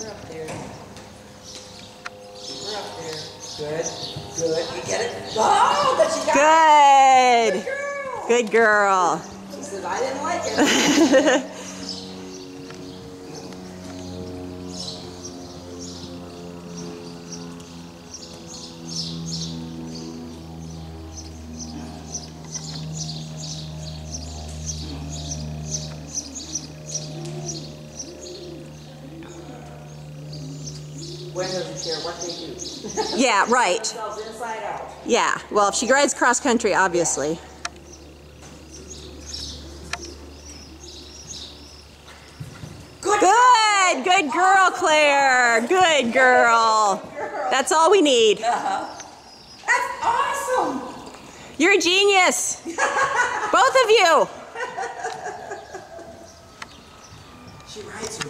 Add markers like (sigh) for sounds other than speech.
We're up there. We're up there. Good. Good. You get it? Oh, but she got Good. girl. Good girl. She said, I didn't like it. (laughs) Gwen doesn't care what they do. yeah, (laughs) right. Inside out. Yeah, well, if she rides cross country, obviously. Yeah. Good, good, good girl, Clair. Good girl. That's all we need. Uh -huh. That's awesome. You're a genius. (laughs) Both of you. She rides